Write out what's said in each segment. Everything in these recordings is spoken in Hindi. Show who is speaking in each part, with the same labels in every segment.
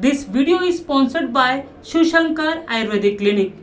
Speaker 1: This video is sponsored by Shivshankar Ayurvedic clinic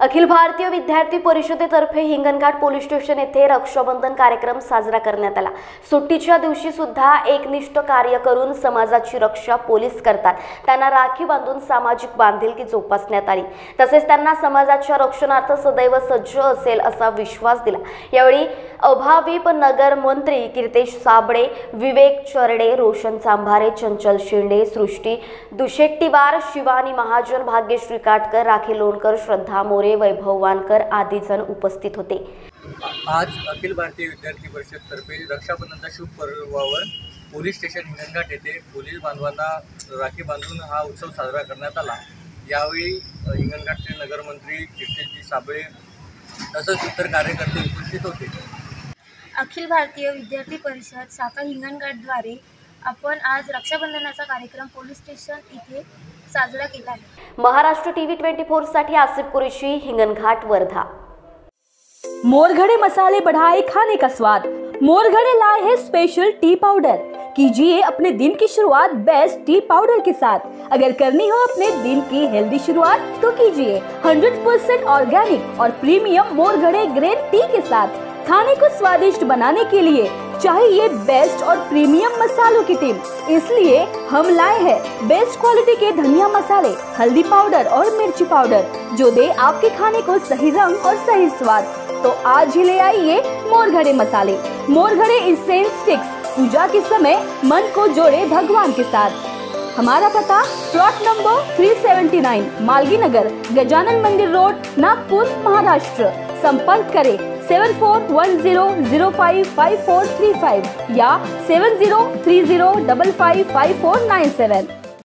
Speaker 2: Akhil Bharatiya Vidyarthi परिषदेतर्फे Hinganghat police station येथे रक्षाबंधन कार्यक्रम साजरा करण्यात आला. सुट्टीच्या दिवशी सुद्धा एकनिष्ठ कार्य करून समाजाची रक्षा पोलीस करतात. त्यांना राखी बांधून सामाजिक बांधिलकी जोपासण्यात आली. तसेच त्यांना समाजाच्या रक्षणार्थ सदैव सज्ज असेल असा विश्वास दिला. यावेळी अभाविप नगर मंत्री कीर्तेश साबळे विवेक चरडे रोशन चांभारे चंचल शेंडे सृष्टी दुशेट्टीवार शिवानी महाजन भाग्यश्री काटकर राखी लोणकर श्रद्धा मोरे वैभव वानकर आदी जण उपस्थित होते.
Speaker 3: आज अखिल भारतीय विद्यार्थी परिषदतर्फे रक्षाबंधनच्या शुभ पर्वावर पोलीस स्टेशन हिंगणघाट येथे पोलीस बांधवांना राखी बांधून हा उत्सव साजरा करण्यात आला. यावेळी हिंगणघाटचे नगरमंत्री कीर्तिजी साबळे तसंच इतर कार्यकर्ते उपस्थित होते.
Speaker 4: अखिल भारतीय विद्यार्थी परिषद शाखा हिंगणघाटद्वारे आपण आज रक्षाबंधनाचा कार्यक्रम पोलीस स्टेशन इथे साजरा केला आहे.
Speaker 2: महाराष्ट्र टीव्ही ट्वेंटी फोर साठी आसिफ कुरेशी हिंगणघाट वर्धा.
Speaker 5: मोरघड़े मसाले बढ़ाए खाने का स्वाद? मोरघड़े लाए है स्पेशल टी पाउडर कीजिए अपने दिन की शुरुआत बेस्ट टी पाउडर के साथ. अगर करनी हो अपने दिन की हेल्दी शुरुआत तो कीजिए 100% ऑर्गेनिक और प्रीमियम मोरघड़े ग्रेन टी के साथ. खाने को स्वादिष्ट बनाने के लिए चाहिए बेस्ट और प्रीमियम मसालों की टीम इसलिए हम लाए हैं बेस्ट क्वालिटी के धनिया मसाले, हल्दी पाउडर और मिर्ची पाउडर जो दे आपके खाने को सही रंग और सही स्वाद. तो आज ही ले आइए मोरघड़े मसाले. मोरघड़े इंसेंस स्टिक्स पूजा के समय मन को जोड़े भगवान के साथ. हमारा पता plot number 379 Malgi Nagar, Gajanan Mandir road, Nagpur, Maharashtra. संपर्क करें seven four one zero zero five five four three five या seven zero three zero double five five four nine seven